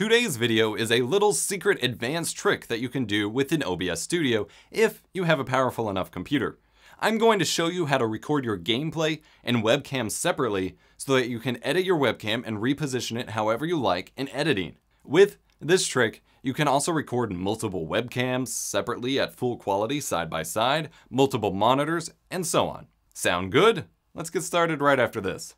Today's video is a little secret advanced trick that you can do within OBS Studio if you have a powerful enough computer. I'm going to show you how to record your gameplay and webcam separately so that you can edit your webcam and reposition it however you like in editing. With this trick, you can also record multiple webcams separately at full quality side by side, multiple monitors, and so on. Sound good? Let's get started right after this.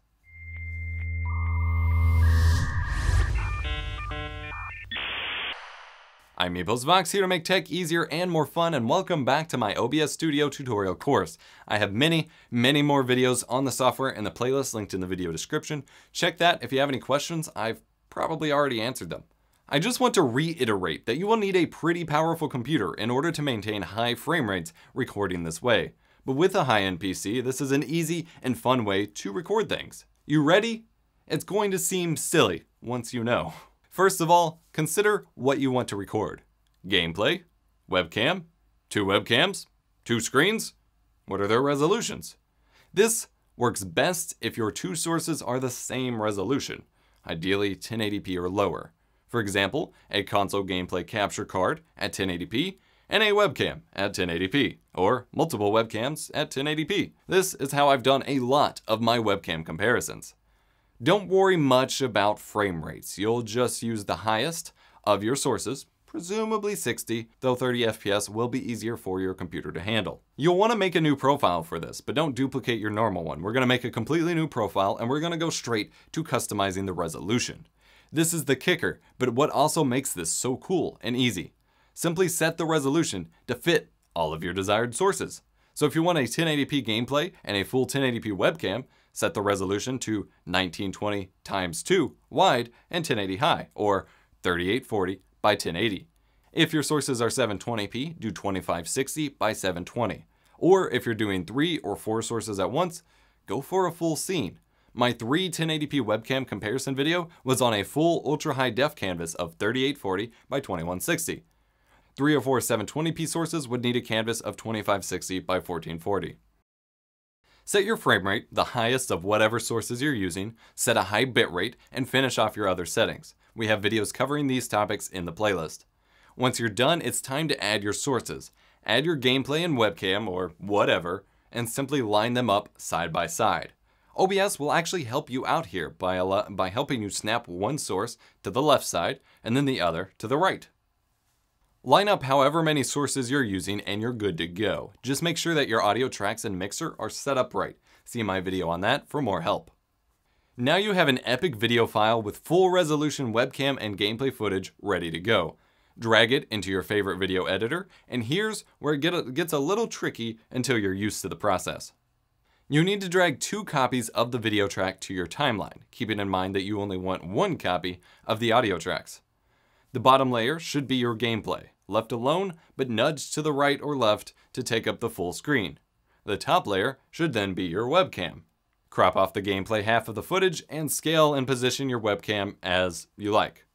I'm EposVox here to make tech easier and more fun and welcome back to my OBS Studio tutorial course. I have many, many more videos on the software in the playlist linked in the video description. Check that if you have any questions, I've probably already answered them. I just want to reiterate that you will need a pretty powerful computer in order to maintain high frame rates recording this way. But with a high-end PC, this is an easy and fun way to record things. You ready? It's going to seem silly once you know. First of all, consider what you want to record. Gameplay? Webcam? Two webcams? Two screens? What are their resolutions? This works best if your two sources are the same resolution, ideally 1080p or lower. For example, a console gameplay capture card at 1080p and a webcam at 1080p, or multiple webcams at 1080p. This is how I've done a lot of my webcam comparisons. Don't worry much about frame rates. You'll just use the highest of your sources, presumably 60, though 30 FPS will be easier for your computer to handle. You'll want to make a new profile for this, but don't duplicate your normal one. We're going to make a completely new profile and we're going to go straight to customizing the resolution. This is the kicker, but what also makes this so cool and easy. Simply set the resolution to fit all of your desired sources. So if you want a 1080p gameplay and a full 1080p webcam, set the resolution to 1920 times 2 wide and 1080 high, or 3840 by 1080. If your sources are 720p, do 2560 by 720. Or if you're doing three or four sources at once, go for a full scene. My three 1080p webcam comparison video was on a full ultra high def canvas of 3840 by 2160. Three or four 720p sources would need a canvas of 2560 by 1440. Set your frame rate, the highest of whatever sources you're using, set a high bitrate, and finish off your other settings. We have videos covering these topics in the playlist. Once you're done, it's time to add your sources. Add your gameplay and webcam, or whatever, and simply line them up side by side. OBS will actually help you out here by, by helping you snap one source to the left side and then the other to the right. Line up however many sources you're using and you're good to go. Just make sure that your audio tracks and mixer are set up right. See my video on that for more help. Now you have an epic video file with full resolution webcam and gameplay footage ready to go. Drag it into your favorite video editor, and here's where it gets a little tricky until you're used to the process. You need to drag two copies of the video track to your timeline, keeping in mind that you only want one copy of the audio tracks. The bottom layer should be your gameplay, left alone but nudged to the right or left to take up the full screen. The top layer should then be your webcam. Crop off the gameplay half of the footage and scale and position your webcam as you like.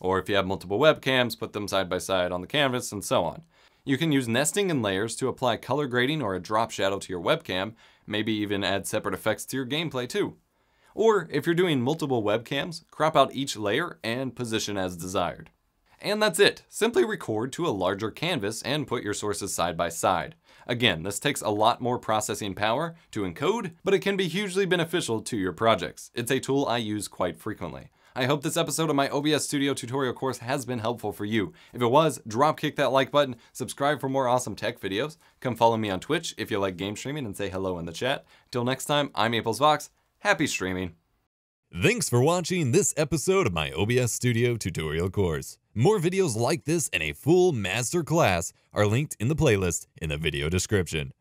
Or if you have multiple webcams, put them side by side on the canvas and so on. You can use nesting and layers to apply color grading or a drop shadow to your webcam, maybe even add separate effects to your gameplay too. Or if you're doing multiple webcams, crop out each layer and position as desired. And that's it. Simply record to a larger canvas and put your sources side by side. Again, this takes a lot more processing power to encode, but it can be hugely beneficial to your projects. It's a tool I use quite frequently. I hope this episode of my OBS Studio tutorial course has been helpful for you. If it was, drop kick that like button, subscribe for more awesome tech videos, come follow me on Twitch if you like game streaming and say hello in the chat. Till next time, I'm EposVox. Happy streaming. Thanks for watching this episode of my OBS Studio tutorial course. More videos like this and a full master class are linked in the playlist in the video description.